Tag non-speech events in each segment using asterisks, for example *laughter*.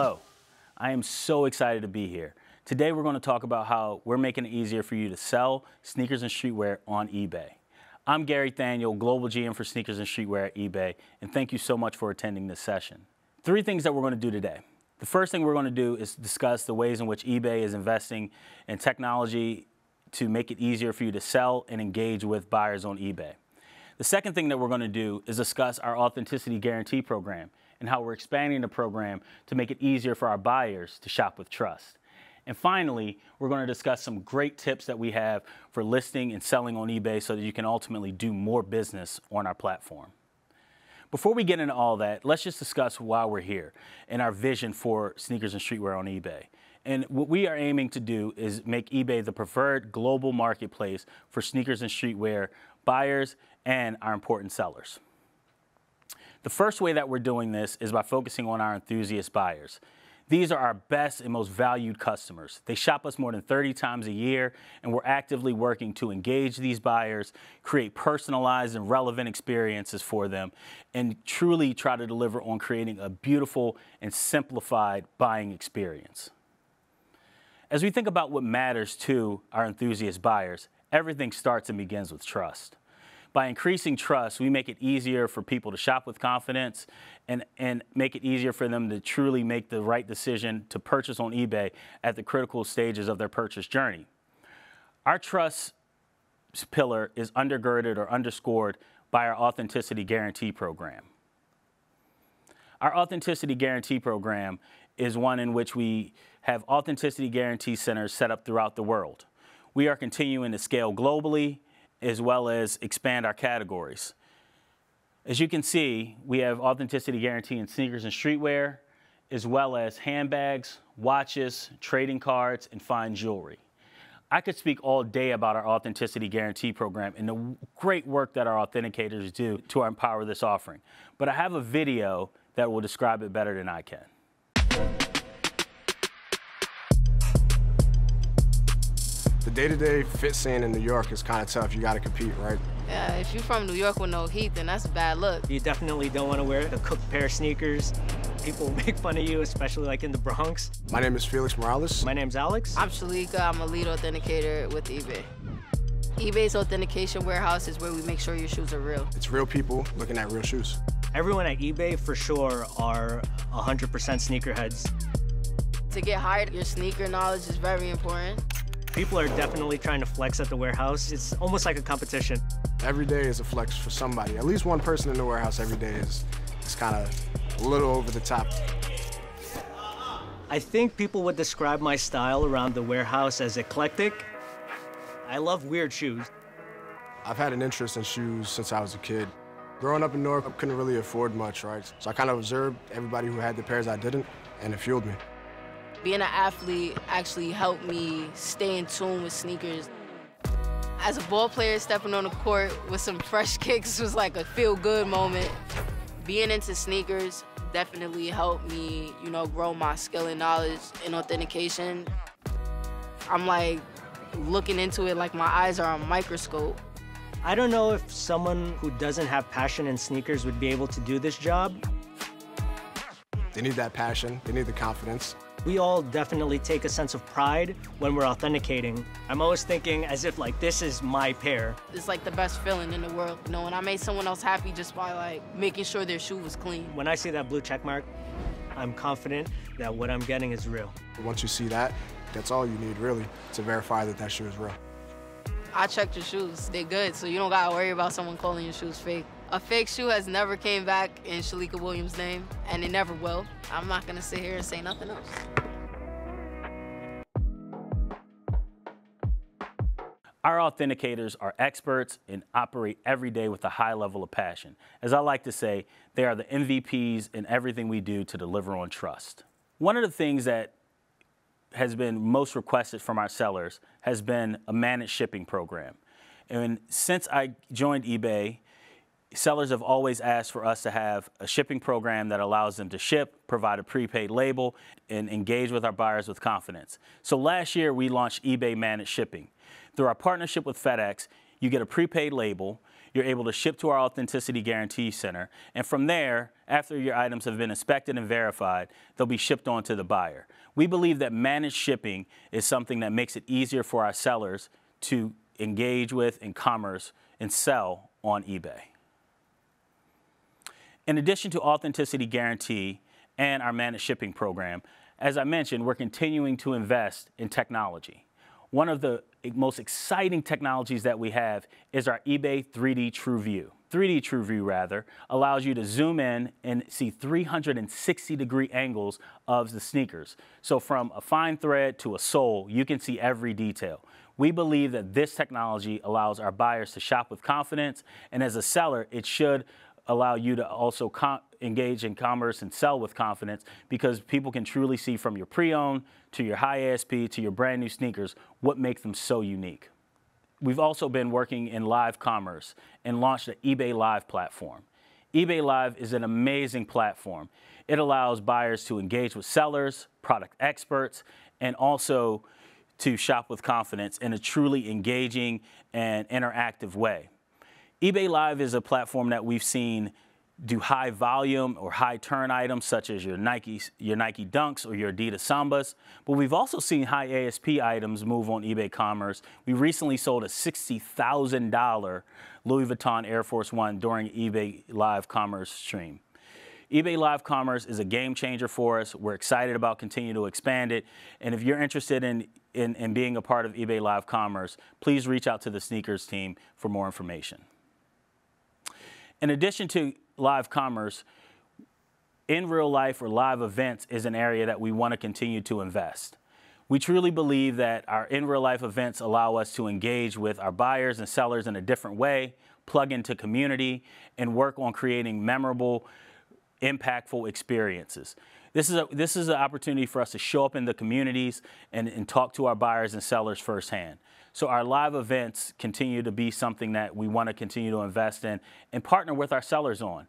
Hello, I am so excited to be here. Today we're going to talk about how we're making it easier for you to sell sneakers and streetwear on eBay. I'm Garry Thaniel, Global GM for Sneakers and Streetwear at eBay, and thank you so much for attending this session. Three things that we're going to do today. The first thing we're going to do is discuss the ways in which eBay is investing in technology to make it easier for you to sell and engage with buyers on eBay. The second thing that we're going to do is discuss our Authenticity Guarantee Program and how we're expanding the program to make it easier for our buyers to shop with trust. And finally, we're going to discuss some great tips that we have for listing and selling on eBay so that you can ultimately do more business on our platform. Before we get into all that, let's just discuss why we're here and our vision for sneakers and streetwear on eBay. And what we are aiming to do is make eBay the preferred global marketplace for sneakers and streetwear buyers and our important sellers. The first way that we're doing this is by focusing on our enthusiast buyers. These are our best and most valued customers. They shop us more than 30 times a year, and we're actively working to engage these buyers, create personalized and relevant experiences for them, and truly try to deliver on creating a beautiful and simplified buying experience. As we think about what matters to our enthusiast buyers, everything starts and begins with trust. By increasing trust, we make it easier for people to shop with confidence and, and make it easier for them to truly make the right decision to purchase on eBay at the critical stages of their purchase journey. Our trust pillar is undergirded or underscored by our Authenticity Guarantee Program. Our Authenticity Guarantee Program is one in which we have authenticity guarantee centers set up throughout the world. We are continuing to scale globally as well as expand our categories. As you can see, we have authenticity guarantee in sneakers and streetwear, as well as handbags, watches, trading cards, and fine jewelry. I could speak all day about our authenticity guarantee program and the great work that our authenticators do to empower this offering. But I have a video that will describe it better than I can. The day-to-day fit scene in New York is kind of tough. You got to compete, right? Yeah, if you're from New York with no heat, then that's a bad look. You definitely don't want to wear a cooked pair of sneakers. People will *laughs* make fun of you, especially like in the Bronx. My name is Felix Morales. My name's Alex. I'm Shalika. I'm a lead authenticator with eBay. eBay's authentication warehouse is where we make sure your shoes are real. It's real people looking at real shoes. Everyone at eBay for sure are 100% sneakerheads. To get hired, your sneaker knowledge is very important. People are definitely trying to flex at the warehouse. It's almost like a competition. Every day is a flex for somebody. At least one person in the warehouse every day is, is kind of a little over the top. I think people would describe my style around the warehouse as eclectic. I love weird shoes. I've had an interest in shoes since I was a kid. Growing up in Newark, I couldn't really afford much, right? So I kind of observed everybody who had the pairs I didn't, and it fueled me being an athlete actually helped me stay in tune with sneakers. As a ball player, stepping on the court with some fresh *laughs* kicks was like a feel-good moment. Being into sneakers definitely helped me, you know, grow my skill and knowledge in authentication. I'm like looking into it like my eyes are on a microscope. I don't know if someone who doesn't have passion in sneakers would be able to do this job. They need that passion, they need the confidence. We all definitely take a sense of pride when we're authenticating. I'm always thinking as if like this is my pair. It's like the best feeling in the world, you know, when I made someone else happy just by like making sure their shoe was clean. When I see that blue check mark, I'm confident that what I'm getting is real. Once you see that, that's all you need really to verify that that shoe is real. I checked your shoes. They're good, so you don't gotta worry about someone calling your shoes fake. A fake shoe has never came back in Shalika Williams' name, and it never will. I'm not gonna sit here and say nothing else. Our authenticators are experts and operate every day with a high level of passion. As I like to say, they are the MVPs in everything we do to deliver on trust. One of the things that has been most requested from our sellers has been a managed shipping program. And since I joined eBay, sellers have always asked for us to have a shipping program that allows them to ship, provide a prepaid label, and engage with our buyers with confidence. So last year, we launched eBay Managed Shipping. Through our partnership with FedEx, you get a prepaid label, you're able to ship to our Authenticity Guarantee Center. And from there, after your items have been inspected and verified, they'll be shipped on to the buyer. We believe that managed shipping is something that makes it easier for our sellers to engage with in commerce and sell on eBay. In addition to Authenticity Guarantee and our managed shipping program, as I mentioned, we're continuing to invest in technology. One of the most exciting technologies that we have is our eBay 3D TrueView. 3D TrueView rather, allows you to zoom in and see 360 degree angles of the sneakers. So from a fine thread to a sole, you can see every detail. We believe that this technology allows our buyers to shop with confidence, and as a seller, it should allow you to also engage in commerce and sell with confidence because people can truly see from your pre-owned to your high ASP to your brand new sneakers what makes them so unique. We've also been working in live commerce and launched the eBay Live platform. eBay Live is an amazing platform. It allows buyers to engage with sellers, product experts, and also to shop with confidence in a truly engaging and interactive way. eBay Live is a platform that we've seen do high volume or high turn items such as your Nike, your Nike Dunks or your Adidas Sambas. But we've also seen high ASP items move on eBay Commerce. We recently sold a $60,000 Louis Vuitton Air Force One during eBay Live Commerce stream. eBay Live Commerce is a game changer for us. We're excited about continuing to expand it. And if you're interested in, in, in being a part of eBay Live Commerce, please reach out to the sneakers team for more information. In addition to live commerce, in real life or live events is an area that we want to continue to invest. We truly believe that our in real life events allow us to engage with our buyers and sellers in a different way, plug into community, and work on creating memorable, impactful experiences. This is, a, this is an opportunity for us to show up in the communities and, and talk to our buyers and sellers firsthand. So our live events continue to be something that we want to continue to invest in and partner with our sellers on.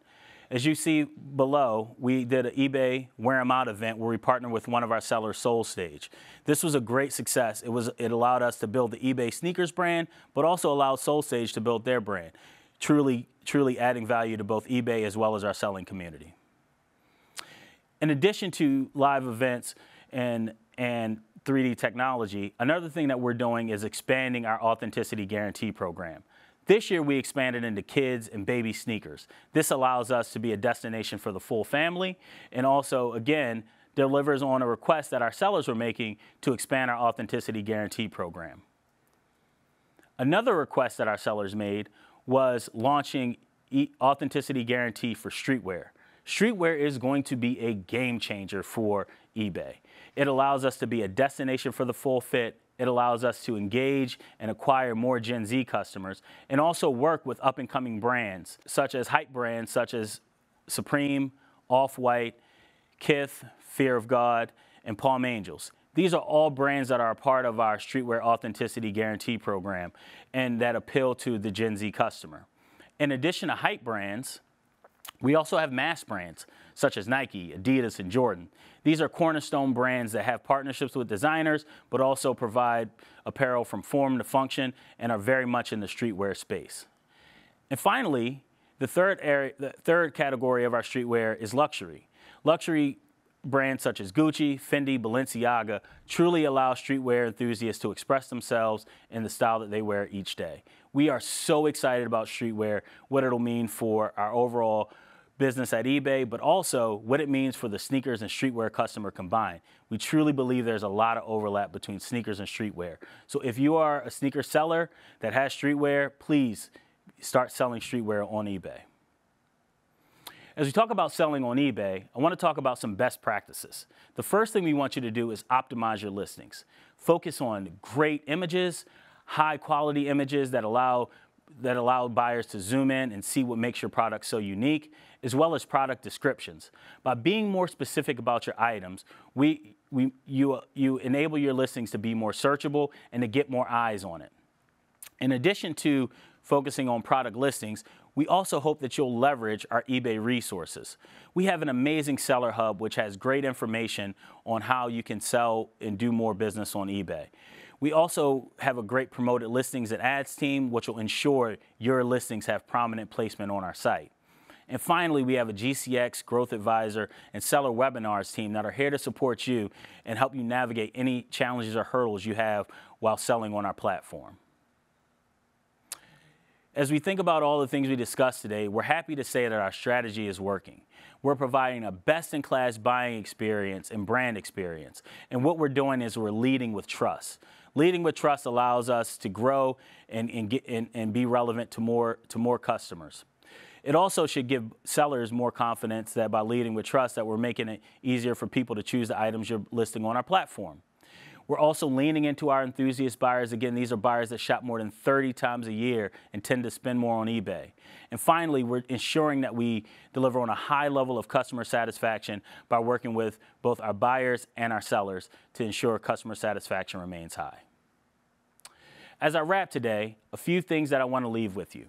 As you see below, we did an eBay Wear 'em Out event where we partnered with one of our sellers, Soul Stage. This was a great success. It, was, it allowed us to build the eBay sneakers brand, but also allowed Soul Stage to build their brand, truly, truly adding value to both eBay as well as our selling community. In addition to live events and, and 3D technology, another thing that we're doing is expanding our authenticity guarantee program. This year we expanded into kids and baby sneakers. This allows us to be a destination for the full family and also, again, delivers on a request that our sellers were making to expand our authenticity guarantee program. Another request that our sellers made was launching authenticity guarantee for streetwear. Streetwear is going to be a game changer for eBay. It allows us to be a destination for the full fit. It allows us to engage and acquire more Gen Z customers and also work with up and coming brands such as hype brands such as Supreme, Off-White, Kith, Fear of God, and Palm Angels. These are all brands that are a part of our Streetwear Authenticity Guarantee program and that appeal to the Gen Z customer. In addition to hype brands, we also have mass brands such as Nike, Adidas, and Jordan. These are cornerstone brands that have partnerships with designers, but also provide apparel from form to function and are very much in the streetwear space. And finally, the third, area, the third category of our streetwear is luxury. Luxury brands such as Gucci, Fendi, Balenciaga truly allow streetwear enthusiasts to express themselves in the style that they wear each day. We are so excited about streetwear, what it'll mean for our overall business at eBay, but also what it means for the sneakers and streetwear customer combined. We truly believe there's a lot of overlap between sneakers and streetwear. So if you are a sneaker seller that has streetwear, please start selling streetwear on eBay. As we talk about selling on eBay, I want to talk about some best practices. The first thing we want you to do is optimize your listings. Focus on great images, high quality images that allow that allow buyers to zoom in and see what makes your product so unique, as well as product descriptions. By being more specific about your items, we, we, you, you enable your listings to be more searchable and to get more eyes on it. In addition to focusing on product listings, we also hope that you'll leverage our eBay resources. We have an amazing seller hub which has great information on how you can sell and do more business on eBay. We also have a great promoted listings and ads team, which will ensure your listings have prominent placement on our site. And finally, we have a GCX growth advisor and seller webinars team that are here to support you and help you navigate any challenges or hurdles you have while selling on our platform. As we think about all the things we discussed today, we're happy to say that our strategy is working. We're providing a best in class buying experience and brand experience. And what we're doing is we're leading with trust. Leading with trust allows us to grow and, and, get, and, and be relevant to more, to more customers. It also should give sellers more confidence that by leading with trust that we're making it easier for people to choose the items you're listing on our platform. We're also leaning into our enthusiast buyers. Again, these are buyers that shop more than 30 times a year and tend to spend more on eBay. And finally, we're ensuring that we deliver on a high level of customer satisfaction by working with both our buyers and our sellers to ensure customer satisfaction remains high. As I wrap today, a few things that I want to leave with you.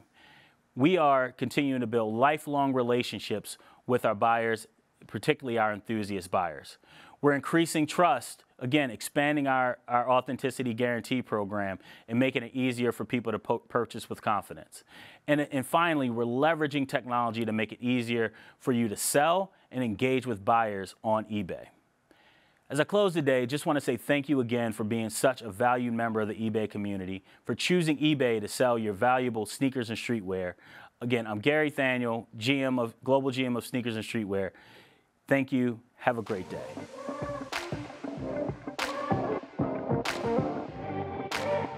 We are continuing to build lifelong relationships with our buyers, particularly our enthusiast buyers. We're increasing trust, again, expanding our, our authenticity guarantee program and making it easier for people to purchase with confidence. And, and finally, we're leveraging technology to make it easier for you to sell and engage with buyers on eBay. As I close today, just want to say thank you again for being such a valued member of the eBay community, for choosing eBay to sell your valuable sneakers and streetwear. Again, I'm Garry Thaniel, GM of Global GM of Sneakers and Streetwear. Thank you. Have a great day.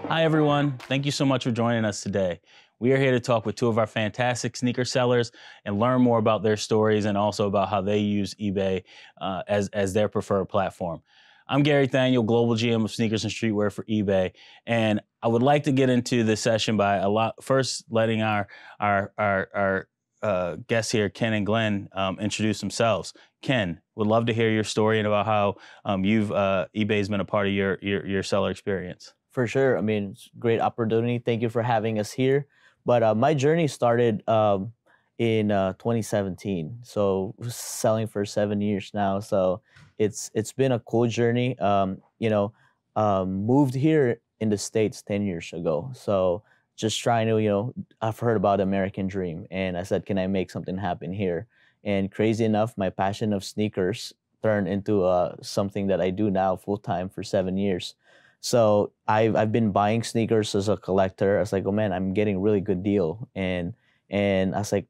Hi, everyone. Thank you so much for joining us today. We are here to talk with two of our fantastic sneaker sellers and learn more about their stories and also about how they use eBay uh, as, as their preferred platform. I'm Garry Thaniel, Global GM of Sneakers and Streetwear for eBay, and I would like to get into this session by a lot first letting our our our, our uh, guests here, Ken and Glen, um, introduce themselves. Ken, would love to hear your story and about how um, you've uh, eBay's been a part of your, your your seller experience. For sure. I mean, it's great opportunity. Thank you for having us here. But uh, my journey started um, in uh, 2017. So selling for seven years now. So it's it's been a cool journey. Um, you know, um, moved here in the states 10 years ago. So just trying to you know, I've heard about American dream, and I said, can I make something happen here? And crazy enough, my passion of sneakers turned into uh, something that I do now full time for seven years. So I've I've been buying sneakers as a collector. I was like, oh man, I'm getting a really good deal, and and I was like,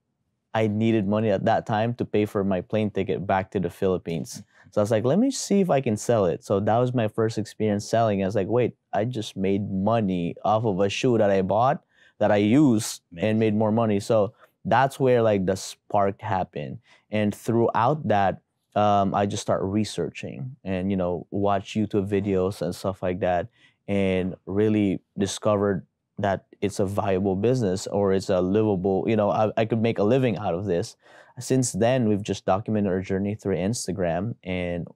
I needed money at that time to pay for my plane ticket back to the Philippines. So I was like, let me see if I can sell it. So that was my first experience selling. I was like, wait, I just made money off of a shoe that I bought that I used and made more money. So that's where like the spark happened. And throughout that, um, I just start researching and you know watch YouTube videos and stuff like that, and really discovered that it's a viable business or it's a livable. You know, I, I could make a living out of this. Since then, we've just documented our journey through Instagram and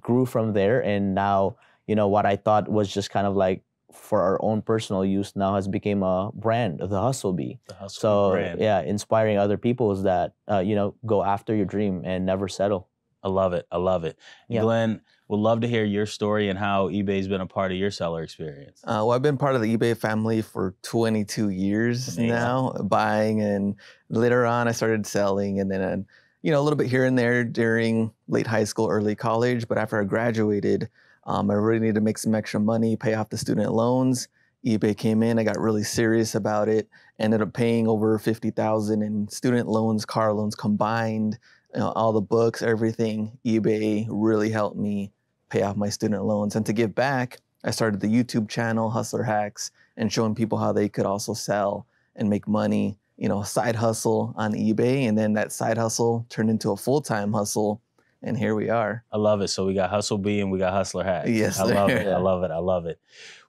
grew from there. And now, you know, what I thought was just kind of like for our own personal use now has become a brand the hustle bee the hustle so brand. yeah inspiring other people is that uh, you know go after your dream and never settle I love it. I love it. Yeah. Glen, would love to hear your story and how eBay's been a part of your seller experience. Uh, well, I've been part of the eBay family for 22 years Amazing. now, buying, and later on I started selling, and then you know a little bit here and there during late high school, early college. But after I graduated, um, I really needed to make some extra money, pay off the student loans. eBay came in. I got really serious about it. Ended up paying over 50,000 in student loans, car loans combined you know, all the books, everything, eBay really helped me pay off my student loans. And to give back, I started the YouTube channel, Hustler Hacks, and showing people how they could also sell and make money, you know, side hustle on eBay. And then that side hustle turned into a full time hustle. And here we are. I love it. So we got Hustle B and we got Hustler Hacks. Yes, I love it. I *laughs* love it. I love it.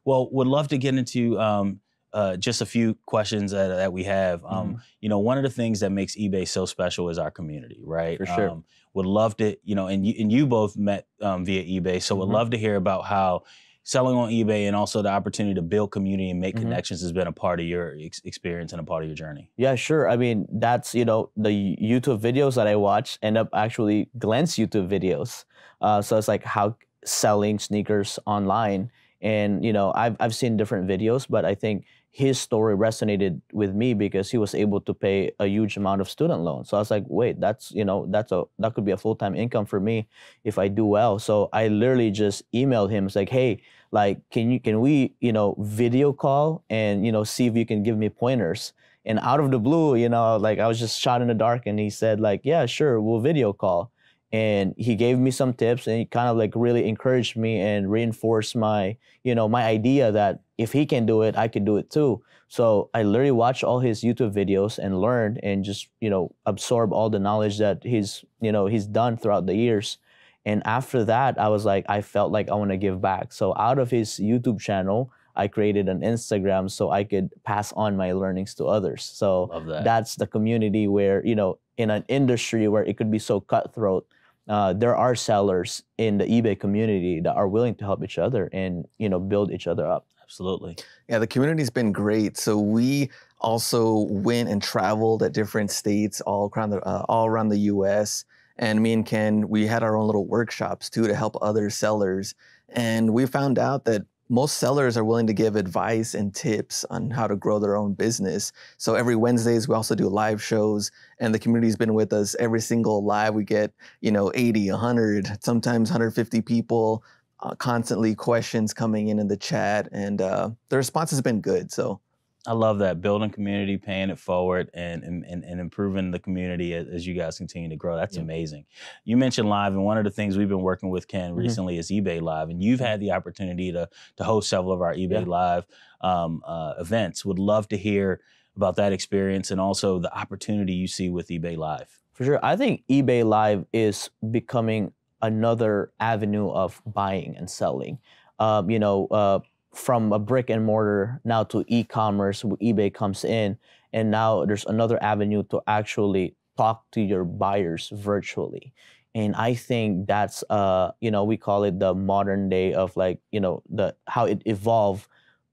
Well, would love to get into um, uh, just a few questions that, that we have. Um, You know, one of the things that makes eBay so special is our community, right? For sure. Um, would love to, you know, and you, and you both met um, via eBay, so would Mhm. love to hear about how selling on eBay and also the opportunity to build community and make Mhm. connections has been a part of your ex- experience and a part of your journey. Yeah, sure. I mean, that's you know the YouTube videos that I watch end up actually Glen's YouTube videos. Uh, so it's like how selling sneakers online, And you know, I've I've seen different videos, but I think his story resonated with me because he was able to pay a huge amount of student loans. So I was like, wait, that's you know, that's a that could be a full time income for me if I do well. So I literally just emailed him. It's like, hey, like, can you can we you know video call and you know see if you can give me pointers. And out of the blue, you know, like I was just shot in the dark, and he said like, yeah, sure, we'll video call and he gave me some tips and he kind of like really encouraged me and reinforced my you know my idea that if he can do it i can do it too so i literally watched all his youtube videos and learned and just you know absorb all the knowledge that he's you know he's done throughout the years and after that i was like i felt like i want to give back so out of his youtube channel I created an Instagram so I could pass on my learnings to others. So that. that's the community where, you know, in an industry where it could be so cutthroat, uh, there are sellers in the eBay community that are willing to help each other and you know build each other up. Absolutely. Yeah, the community's been great. So we also went and traveled at different states all around the uh, all around the U.S. And me and Ken, we had our own little workshops too to help other sellers. And we found out that most sellers are willing to give advice and tips on how to grow their own business. So every Wednesdays we also do live shows and the community's been with us every single live we get, you know, 80, 100, sometimes 150 people uh, constantly questions coming in in the chat and uh, the response has been good. So I love that building community, paying it forward, and and, and improving the community as, as, you guys continue to grow. That's yeah. amazing. You mentioned live, and one of the things we've been working with Ken mm-hmm. recently is eBay Live, and you've had the opportunity to to host several of our eBay yeah. Live um, uh, events. Would love to hear about that experience and also the opportunity you see with eBay Live. For sure, I think eBay Live is becoming another avenue of buying and selling. Um, you know. Uh, from a brick and mortar now to e-commerce ebay comes in and now there's another avenue to actually talk to your buyers virtually and i think that's uh you know we call it the modern day of like you know the how it evolved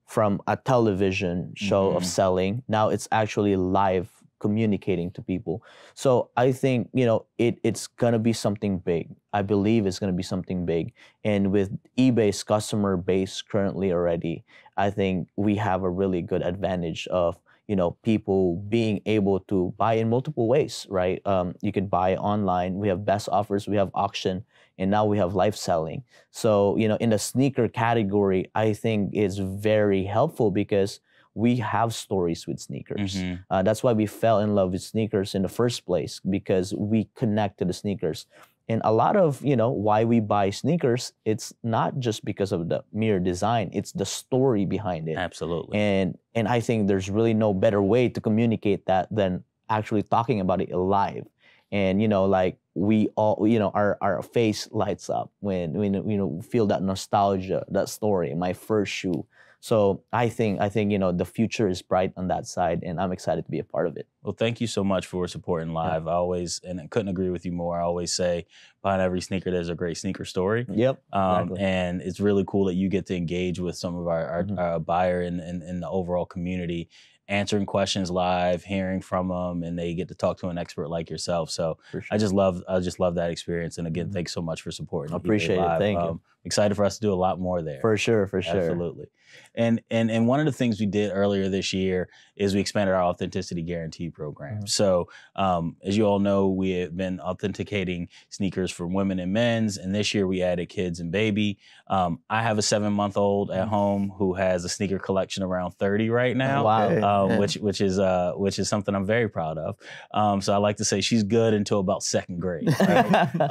from a television show mm-hmm. of selling now it's actually live communicating to people. So I think you know it it's gonna be something big. I believe it's gonna be something big. And with eBay's customer base currently already, I think we have a really good advantage of you know people being able to buy in multiple ways right um, you could buy online we have best offers we have auction and now we have live selling so you know in the sneaker category i think is very helpful because we have stories with sneakers. Mm-hmm. Uh, that's why we fell in love with sneakers in the first place because we connect to the sneakers. And a lot of you know why we buy sneakers, it's not just because of the mere design; it's the story behind it. Absolutely. And and I think there's really no better way to communicate that than actually talking about it live. And you know, like we all, you know, our our face lights up when we you know feel that nostalgia, that story. My first shoe, so I think I think you know the future is bright on that side, and I'm excited to be a part of it. Well, thank you so much for supporting live. Yeah. I always and I couldn't agree with you more. I always say behind every sneaker there's a great sneaker story. Yep. Um, exactly. And it's really cool that you get to engage with some of our, our, mm-hmm. our buyer and, and, and the overall community answering questions live, hearing from them, and they get to talk to an expert like yourself. So sure. I just love I just love that experience. And again, mm-hmm. thanks so much for supporting. I appreciate it. Thank um, you. Excited for us to do a lot more there. For sure, for sure. Absolutely. And and and one of the things we did earlier this year is we expanded our authenticity guarantee program. Mm-hmm. So um, as you all know, we have been authenticating sneakers for women and men's, and this year we added kids and baby. Um, I have a seven month old at mm-hmm. home who has a sneaker collection around thirty right now. Wow. Um, which which is uh, which is something I'm very proud of. Um, so I like to say she's good until about second grade. Right? *laughs*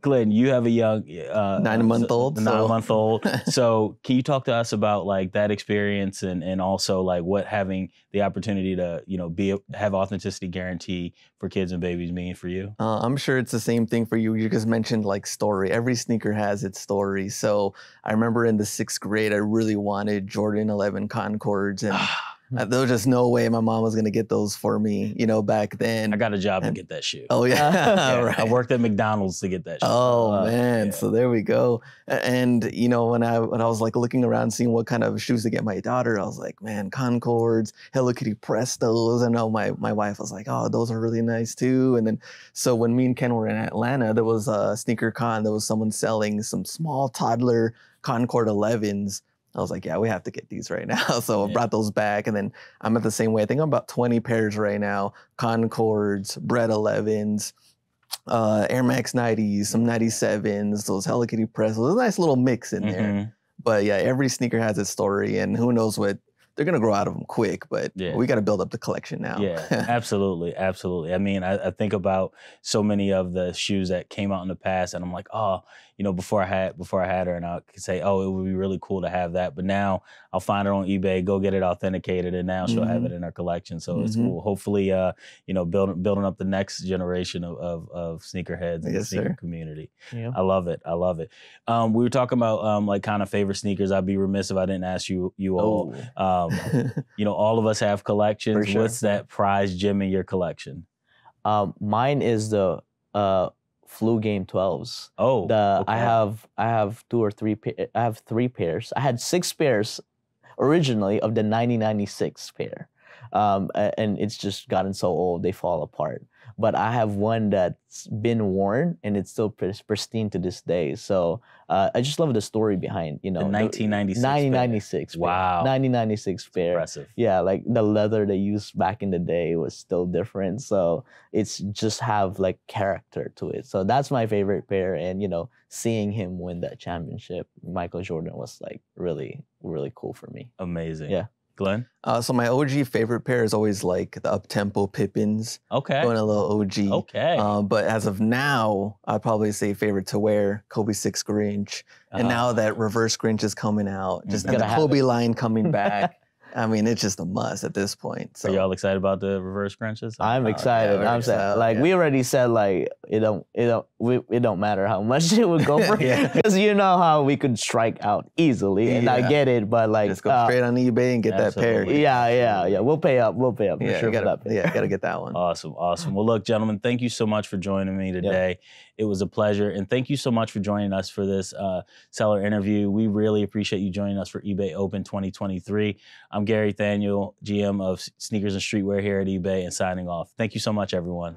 Glen, you have a young uh, nine month old, nine so. month old. *laughs* so can you talk to us about like that experience and and also like what having the opportunity to you know be have authenticity guarantee for kids and babies mean for you? Uh, I'm sure it's the same thing for you. You just mentioned like story. Every sneaker has its story. So I remember in the sixth grade, I really wanted Jordan 11 Concords and. *sighs* *sighs* Uh, there was just no way my mom was gonna get those for me, you know, back then. I got a job to get that shoe. oh yeah, *laughs* Yeah, *laughs* right. I worked at McDonald's to get that shoe. Oh Uh, man, yeah. so there we go. And you know, when I when I was like looking around, seeing what kind of shoes to get my daughter, I was like, man, Concords, Hello Kitty Prestos. I know my my wife was like, oh, those are really nice too. And then so when me and Ken were in Atlanta, there was a sneaker con. There was someone selling some small toddler Concord 11s. I was like, yeah, we have to get these right now. *laughs* So I brought those back, and then I'm at the same way. I think I'm about 20 pairs right now. Concords, Bread 11s, uh, Air Max 90s, some 97s, those Hello Kitty Press. There's a nice little mix in there. Mhm. But yeah, every sneaker has its story, and who knows what they're gonna grow out of them quick. But Yeah. we got to build up the collection now. Yeah, *laughs* absolutely, absolutely. I mean, I, I think about so many of the shoes that came out in the past, and I'm like, oh, you know, before I had before I had her, and I could say, oh, it would be really cool to have that. But now I'll find her on eBay, go get it authenticated, and now she'll have it in her collection. So it's Mhm. cool. Hopefully, uh, you know, building building up the next generation of of, of sneakerheads in the sneaker sir. community. Yeah. I love it. I love it. Um, we were talking about um, like kind of favorite sneakers. I'd be remiss if I didn't ask you you all. Oh, Um, you know, all of us have collections. sure. What's that prize gem in your collection? um, mine is the uh, flu game 12s. Oh, the I have I have two or three pa- I have three pairs. I had six pairs originally of the 1996 pair, um, and it's just gotten so old they fall apart. But I have one that's been worn and it's still pristine to this day. So uh, I just love the story behind you know the the 1996. pair. 1996 pair. Wow. 1996 pair. Impressive. Yeah, like the leather they used back in the day was still different. So it's just have like character to it. So that's my favorite pair. And you know, seeing him win that championship, Michael Jordan was like really, really cool for me. Amazing. Yeah. Glen. uh, so my OG favorite pair is always like the up tempo Pippens, Okay. going a little OG. Okay. Uh, but as of now, I'd probably say favorite to wear Kobe Six Grinch. And Uh-huh. now that Reverse Grinch is coming out, just Mhm. and the Kobe line coming *laughs* back. I mean, it's just a must at this point. So Are y'all excited about the reverse Grinches? I'm yeah, excited. we're I'm sad. excited, Like yeah. we already said, like it don't, it don't, we, it don't matter how much *laughs* it would go *laughs* for, Yeah. because you know how we could strike out easily, and I get it. But like, just go uh, straight on eBay and get that pair. Yeah, yeah, yeah. We'll pay up. We'll pay up. for Yeah, sure you for gotta, that yeah, gotta get that *laughs* one. Awesome, awesome. Well, look, gentlemen, thank you so much for joining me today. It was a pleasure, and thank you so much for joining us for this uh, seller interview. We really appreciate you joining us for eBay Open 2023. I'm Garry Thaniel, GM of Sneakers and Streetwear here at eBay, and signing off. Thank you so much, everyone.